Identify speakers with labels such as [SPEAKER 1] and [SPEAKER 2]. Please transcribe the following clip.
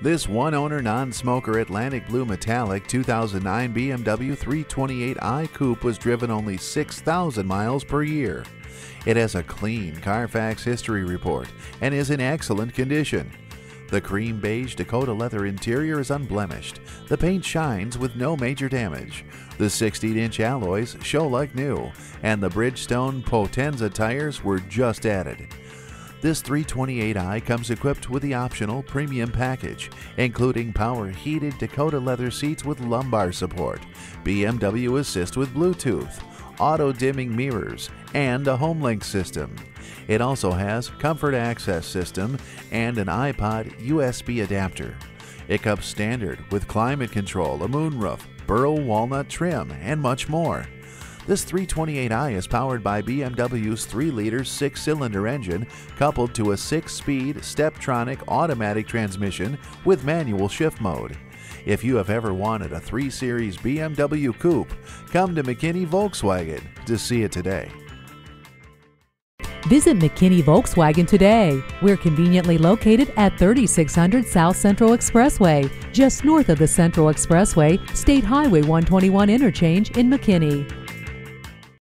[SPEAKER 1] This one owner non smoker Atlantic Blue Metallic 2009 BMW 328i Coupe was driven only 6,000 miles per year. It has a clean Carfax history report and is in excellent condition. The cream beige Dakota leather interior is unblemished. The paint shines with no major damage. The 16 inch alloys show like new, and the Bridgestone Potenza tires were just added. This 328i comes equipped with the optional premium package, including power heated Dakota leather seats with lumbar support, BMW Assist with Bluetooth, auto dimming mirrors, and a HomeLink system. It also has comfort access system and an iPod USB adapter. It comes standard with climate control, a moonroof, burl walnut trim, and much more. This 328i is powered by BMW's 3 liter 6 cylinder engine coupled to a 6 speed Steptronic automatic transmission with manual shift mode. If you have ever wanted a 3 Series BMW Coupe, come to McKinney Volkswagen to see it today.
[SPEAKER 2] Visit McKinney Volkswagen today. We're conveniently located at 3600 South Central Expressway, just north of the Central Expressway, State Highway 121 interchange in McKinney.